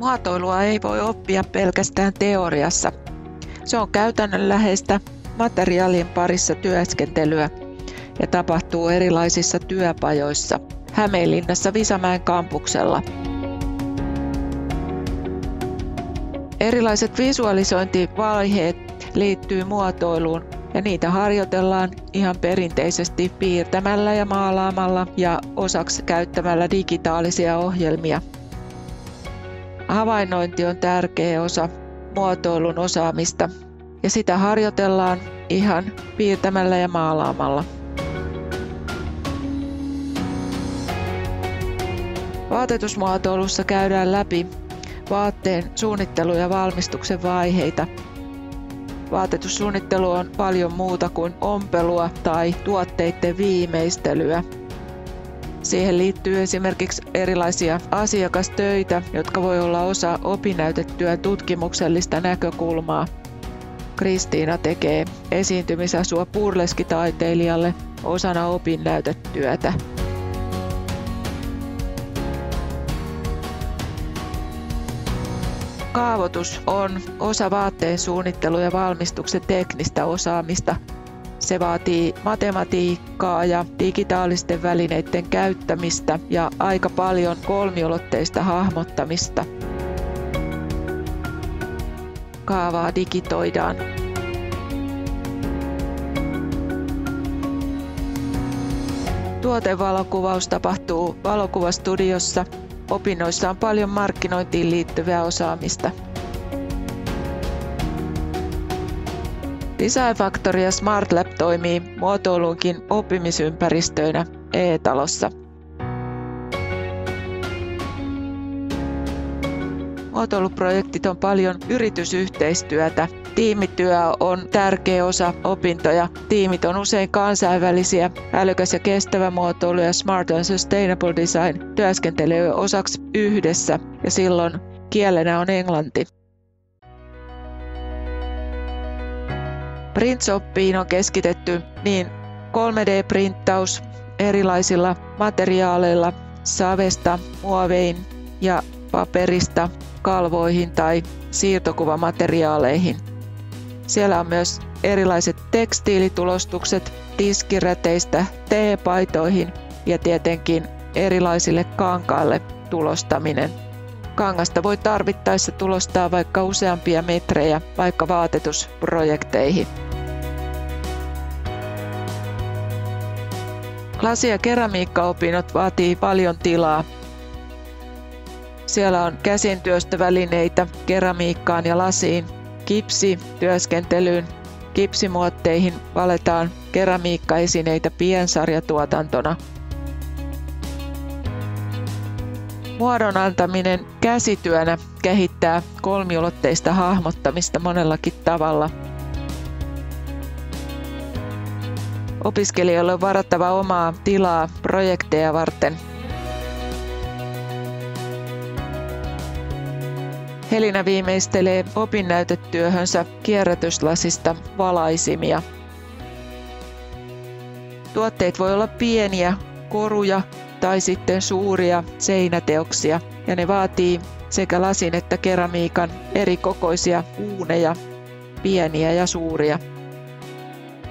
Muotoilua ei voi oppia pelkästään teoriassa. Se on käytännönläheistä materiaalien parissa työskentelyä ja tapahtuu erilaisissa työpajoissa Hämeenlinnassa Visamäen kampuksella. Erilaiset visualisointivaiheet liittyy muotoiluun ja niitä harjoitellaan ihan perinteisesti piirtämällä ja maalaamalla ja osaksi käyttämällä digitaalisia ohjelmia. Havainnointi on tärkeä osa muotoilun osaamista ja sitä harjoitellaan ihan piirtämällä ja maalaamalla. Vaatetusmuotoilussa käydään läpi vaatteen suunnittelu- ja valmistuksen vaiheita. Vaatetussuunnittelu on paljon muuta kuin ompelua tai tuotteiden viimeistelyä. Siihen liittyy esimerkiksi erilaisia asiakastöitä, jotka voi olla osa opinnäytettyä tutkimuksellista näkökulmaa. Kristiina tekee esiintymisasua purleskitaiteilijalle osana opinnäytetyötä. Kaavoitus on osa vaatteen suunnittelu- ja valmistuksen teknistä osaamista. Se vaatii matematiikkaa ja digitaalisten välineiden käyttämistä ja aika paljon kolmiulotteista hahmottamista. Kaavaa digitoidaan. Tuotevalokuvaus tapahtuu valokuvastudiossa Opinnoissa on paljon markkinointiin liittyvää osaamista. Design ja Smart Lab toimii muotoiluunkin oppimisympäristöinä e-talossa. Muotoiluprojektit on paljon yritysyhteistyötä. Tiimityö on tärkeä osa opintoja. Tiimit on usein kansainvälisiä. Älykäs ja kestävä muotoilu ja Smart and Sustainable Design työskentelee osaksi yhdessä ja silloin kielenä on englanti. Printshoppiin on keskitetty niin 3D-printtaus erilaisilla materiaaleilla, savesta, muovein ja paperista kalvoihin tai siirtokuvamateriaaleihin. Siellä on myös erilaiset tekstiilitulostukset tiskiräteistä teepaitoihin ja tietenkin erilaisille kankaille tulostaminen. Kangasta voi tarvittaessa tulostaa vaikka useampia metrejä vaikka vaatetusprojekteihin. Lasi- ja keramiikkaopinnot vaatii paljon tilaa siellä on käsintyöstövälineitä keramiikkaan ja lasiin, kipsi työskentelyyn, kipsimuotteihin valetaan keramiikkaesineitä piensarjatuotantona. Muodon antaminen käsityönä kehittää kolmiulotteista hahmottamista monellakin tavalla. Opiskelijoille on varattava omaa tilaa projekteja varten – Helina viimeistelee opinnäytetyöhönsä kierrätyslasista valaisimia. Tuotteet voi olla pieniä, koruja tai sitten suuria seinäteoksia ja ne vaatii sekä lasin että keramiikan eri kokoisia uuneja, pieniä ja suuria.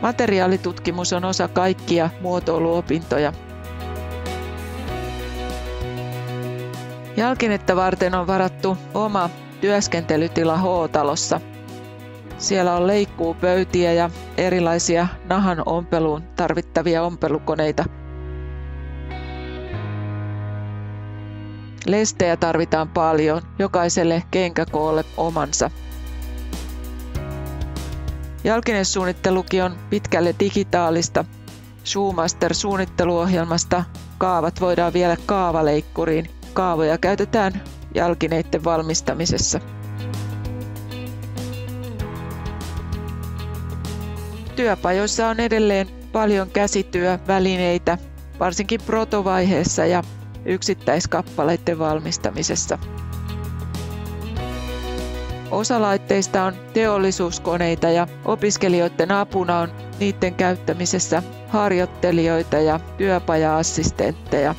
Materiaalitutkimus on osa kaikkia muotoiluopintoja. Jalkinetta varten on varattu oma työskentelytila H-talossa. Siellä on leikkuupöytiä ja erilaisia nahan ompeluun tarvittavia ompelukoneita. Lestejä tarvitaan paljon, jokaiselle kenkäkoolle omansa. Jalkinesuunnittelukin on pitkälle digitaalista. Shoemaster-suunnitteluohjelmasta kaavat voidaan viedä kaavaleikkuriin. Kaavoja käytetään jalkineiden valmistamisessa. Työpajoissa on edelleen paljon käsityövälineitä, varsinkin protovaiheessa ja yksittäiskappaleiden valmistamisessa. Osa laitteista on teollisuuskoneita ja opiskelijoiden apuna on niiden käyttämisessä harjoittelijoita ja työpaja-assistentteja.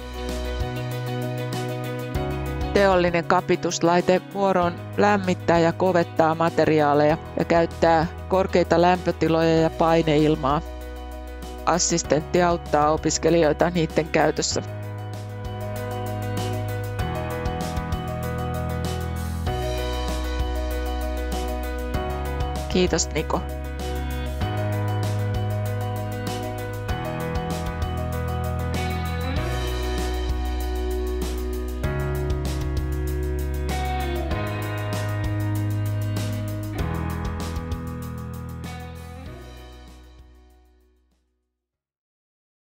teollinen kapituslaite vuoroon lämmittää ja kovettaa materiaaleja ja käyttää korkeita lämpötiloja ja paineilmaa. Assistentti auttaa opiskelijoita niiden käytössä. Kiitos Niko.